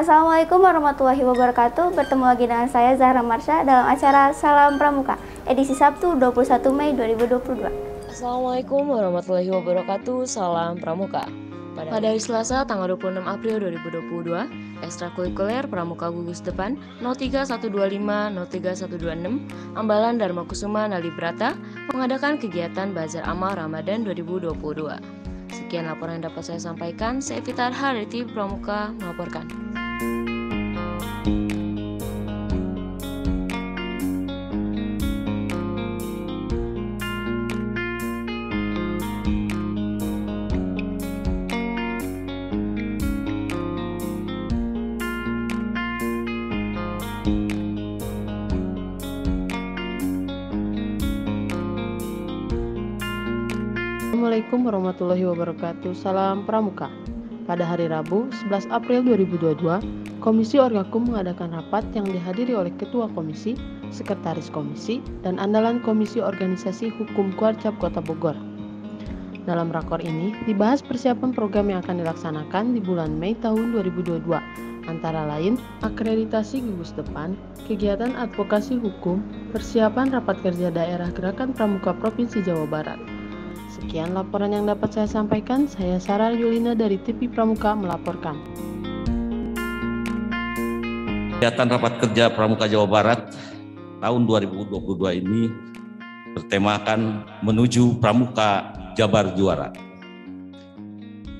Assalamualaikum warahmatullahi wabarakatuh. Bertemu lagi dengan saya Zahra Marsha dalam acara Salam Pramuka edisi Sabtu 21 Mei 2022. Assalamualaikum warahmatullahi wabarakatuh. Salam Pramuka. Pada hari Selasa tanggal 26 April 2022, ekstrakurikuler Pramuka Gugus Depan 03125 03126 Ambalan Dharma Kusuma Nalibrata mengadakan kegiatan Bazar Amal Ramadan 2022. Sekian laporan yang dapat saya sampaikan. Saya Fitar Hariti Pramuka melaporkan. Assalamualaikum warahmatullahi wabarakatuh. Salam Pramuka. Pada hari Rabu, 11 April 2022, Komisi Orgakum mengadakan rapat yang dihadiri oleh Ketua Komisi, Sekretaris Komisi, dan andalan Komisi Organisasi Hukum Kuarcap Kota Bogor. Dalam rakor ini, dibahas persiapan program yang akan dilaksanakan di bulan Mei tahun 2022, antara lain akreditasi gugus depan, kegiatan advokasi hukum, persiapan rapat kerja daerah Gerakan Pramuka Provinsi Jawa Barat. Sekian laporan yang dapat saya sampaikan. Saya Sarah Yulina dari TV Pramuka melaporkan. Kegiatan rapat kerja Pramuka Jawa Barat tahun 2022 ini bertemakan menuju Pramuka Jabar Juara.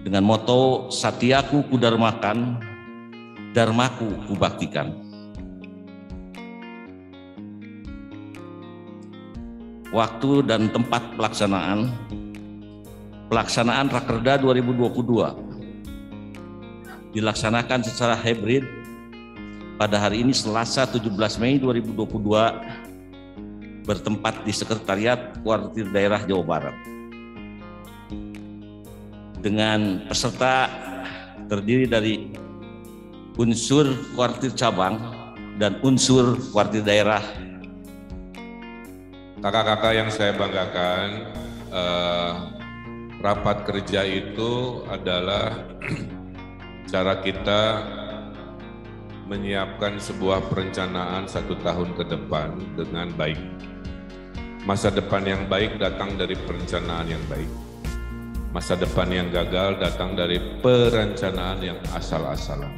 Dengan moto Satiaku Kudarmakan, Darmaku Kubaktikan. Waktu dan tempat pelaksanaan pelaksanaan Rakerda 2022 dilaksanakan secara hybrid pada hari ini Selasa 17 Mei 2022 bertempat di Sekretariat Kuartir Daerah Jawa Barat. Dengan peserta terdiri dari unsur kuartir cabang dan unsur kuartir daerah. Kakak-kakak yang saya banggakan, eh, rapat kerja itu adalah cara kita menyiapkan sebuah perencanaan satu tahun ke depan dengan baik. Masa depan yang baik datang dari perencanaan yang baik. Masa depan yang gagal datang dari perencanaan yang asal-asalan.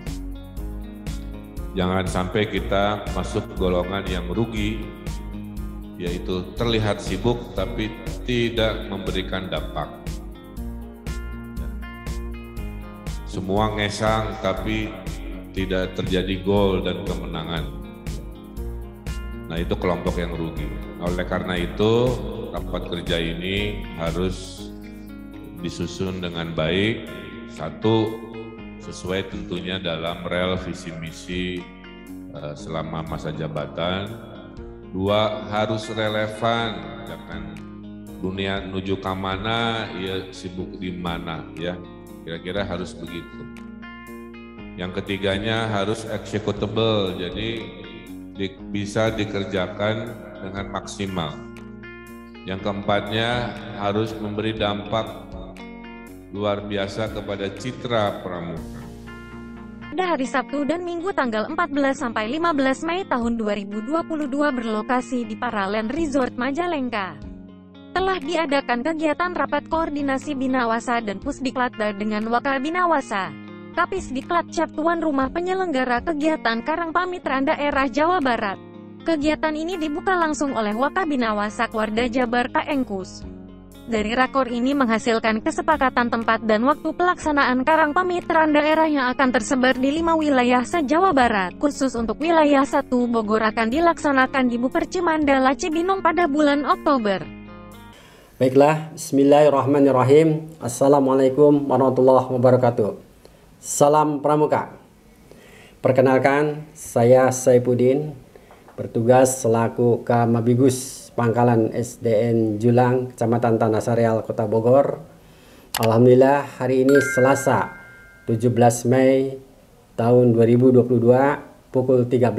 Jangan sampai kita masuk golongan yang rugi, yaitu terlihat sibuk tapi tidak memberikan dampak. semua ngesang tapi tidak terjadi gol dan kemenangan. Nah itu kelompok yang rugi. Oleh karena itu rapat kerja ini harus disusun dengan baik. Satu sesuai tentunya dalam rel visi misi uh, selama masa jabatan. Dua harus relevan, jangan dunia menuju ke mana, ya sibuk di mana ya Kira-kira harus begitu. Yang ketiganya harus executable, jadi di, bisa dikerjakan dengan maksimal. Yang keempatnya harus memberi dampak luar biasa kepada citra pramuka. Pada hari Sabtu dan Minggu tanggal 14 sampai 15 Mei tahun 2022 berlokasi di Paralen Resort Majalengka telah diadakan kegiatan rapat koordinasi Binawasa dan Pusdiklatda dengan Wakal Binawasa. Kapis Diklat Cap tuan rumah penyelenggara kegiatan Karang Pamitran Daerah Jawa Barat. Kegiatan ini dibuka langsung oleh Wakabinawasa Warda Jabar Kaengkus. Dari rakor ini menghasilkan kesepakatan tempat dan waktu pelaksanaan Karang Pamitran daerah yang akan tersebar di lima wilayah se-Jawa Barat. Khusus untuk wilayah 1 Bogor akan dilaksanakan di Bupercimandala Cibinong pada bulan Oktober. Baiklah, Bismillahirrahmanirrahim. Assalamualaikum warahmatullahi wabarakatuh. Salam Pramuka. Perkenalkan, saya Saipuddin, bertugas selaku Kamabigus Pangkalan SDN Julang, Kecamatan Tanah Sareal, Kota Bogor. Alhamdulillah hari ini Selasa 17 Mei tahun 2022 pukul 13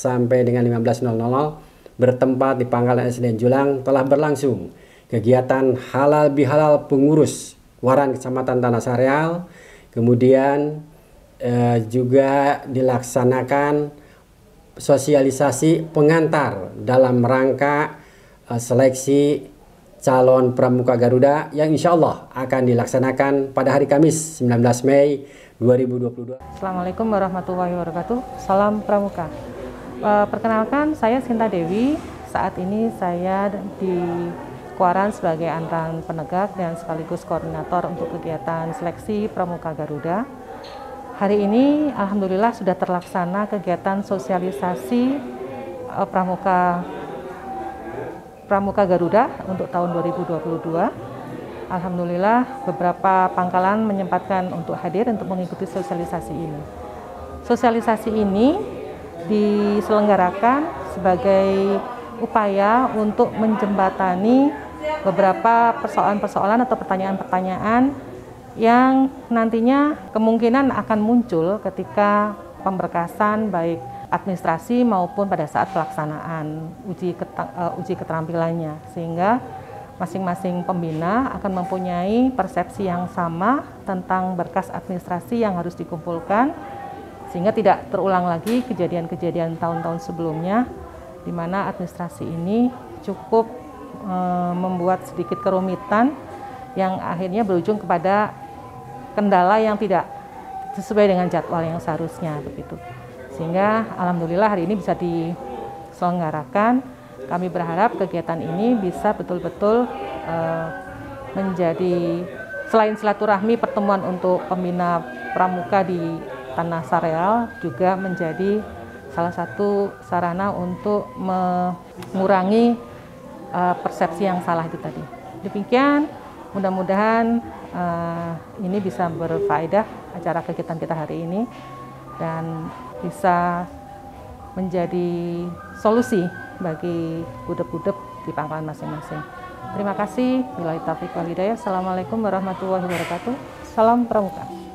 sampai dengan 15.00 bertempat di Pangkalan SDN Julang telah berlangsung kegiatan halal bihalal pengurus Waran Kecamatan Tanah Sareal, kemudian eh, juga dilaksanakan sosialisasi pengantar dalam rangka eh, seleksi calon pramuka Garuda yang insya Allah akan dilaksanakan pada hari Kamis 19 Mei 2022. Assalamualaikum warahmatullahi wabarakatuh. Salam pramuka. Eh, perkenalkan saya Sinta Dewi. Saat ini saya di Kuaran sebagai antang penegak dan sekaligus koordinator untuk kegiatan seleksi pramuka Garuda. Hari ini alhamdulillah sudah terlaksana kegiatan sosialisasi uh, pramuka pramuka Garuda untuk tahun 2022. Alhamdulillah beberapa pangkalan menyempatkan untuk hadir untuk mengikuti sosialisasi ini. Sosialisasi ini diselenggarakan sebagai upaya untuk menjembatani beberapa persoalan-persoalan atau pertanyaan-pertanyaan yang nantinya kemungkinan akan muncul ketika pemberkasan baik administrasi maupun pada saat pelaksanaan uji, uh, uji keterampilannya sehingga masing-masing pembina akan mempunyai persepsi yang sama tentang berkas administrasi yang harus dikumpulkan sehingga tidak terulang lagi kejadian-kejadian tahun-tahun sebelumnya di mana administrasi ini cukup e, membuat sedikit kerumitan yang akhirnya berujung kepada kendala yang tidak sesuai dengan jadwal yang seharusnya begitu. Sehingga alhamdulillah hari ini bisa diselenggarakan. Kami berharap kegiatan ini bisa betul-betul e, menjadi selain silaturahmi pertemuan untuk pembina pramuka di tanah Sareal juga menjadi salah satu sarana untuk mengurangi uh, persepsi yang salah itu tadi. Demikian, mudah-mudahan uh, ini bisa berfaedah acara kegiatan kita hari ini dan bisa menjadi solusi bagi budep-budep di pangkalan masing-masing. Terima kasih. Bila taufiq. Assalamualaikum warahmatullahi wabarakatuh. Salam Pramuka.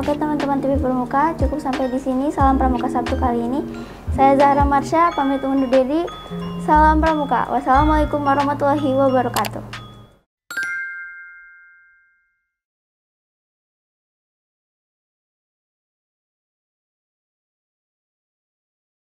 Oke teman-teman TV Pramuka, cukup sampai di sini salam Pramuka Sabtu kali ini. Saya Zahra Marsha, pamit undur diri. Salam Pramuka. Wassalamualaikum warahmatullahi wabarakatuh.